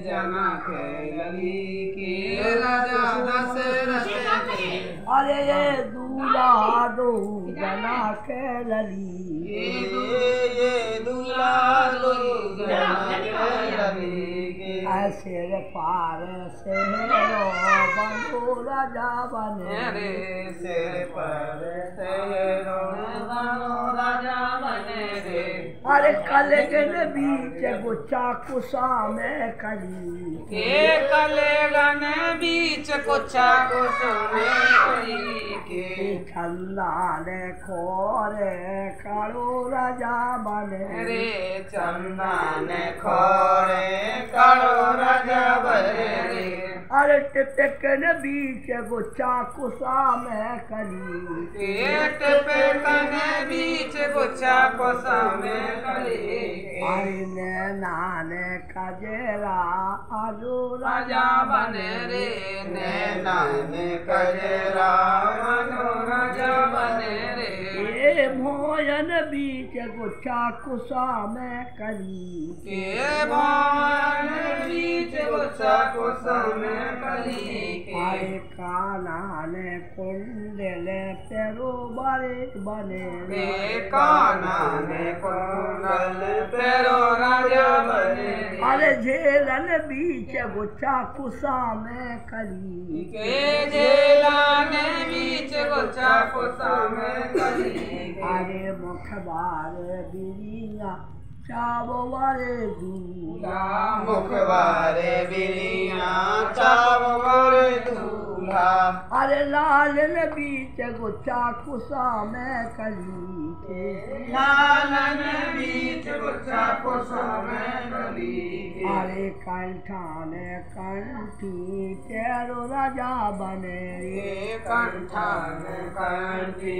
जनक लली के राजा दशरथ। के अरे ये दूल्हा दो जना के लली ये दू- ये दूल्हा जनक के। ऐसे रे पार से रो बनो राजा बने। मेरे सिर पर अरे कल के बीच गुच्छा कुसा में करी के कलगन बीच गुच्छा कुसा में करी के छल्ला ने खोरे कालो राजा बने। रे चंदन खोरे। हर टेक न बीच गुचा कसा में कली पेकन बीच गुचा कसा में कली नान खजे रा आजो राजा बने रे ने नान मनो भोजन बीच गुच्छा कुसा में कली के भवन बीच गुच्छा को सामे कली के काना ने कुंडल पेरो बारे बने। रे काना ने कुंडल पेरो राजा बने। अरे झेलन बीच गुच्छा कुसा में कली के अरे मुखबार बिरिया चावो वारे दूला मुखबारे बिलिया चावर दूल्हा अरे लाल नबी से गुच्छा कुसा में कली के नबी से गुच्छा को सामे कली अरे कंठान कंठी तेरो राजा बने। कंठा ने कंठी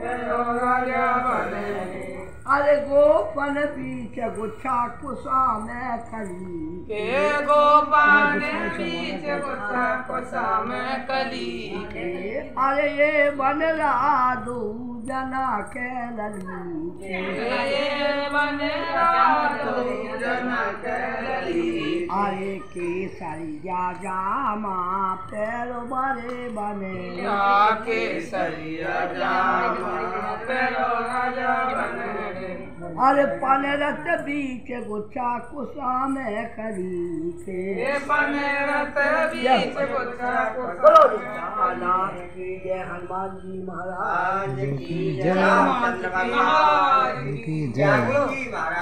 तेरो राजा अरे गोपन बीच गुच्छा कुसा में कली। के गोपाल बीच गुच्छा को में कली। अरे ये बनला दू जना के लली ये बन बने जना जनक लली अरे के केसरिया जामा पैर बड़े बने। के सरिया जामा पेरो बने। अरे पनरत बीच गुच्छा कुसा में करी के जय हनुमान जी महाराज। की जय महाराज की जय। महाराज।